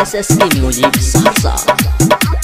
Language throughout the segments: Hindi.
S S C music Saharsa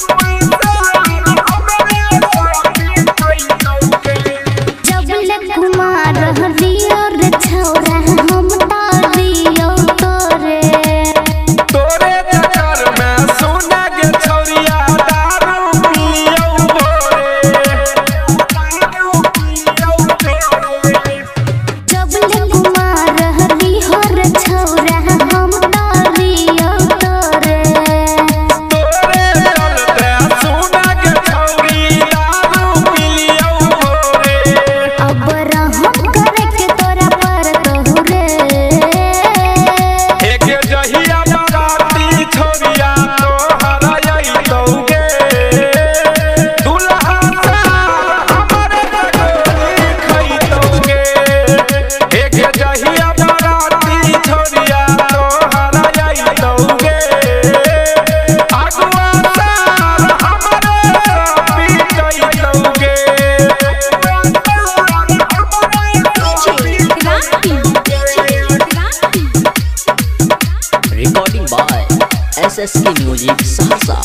C'est 傻傻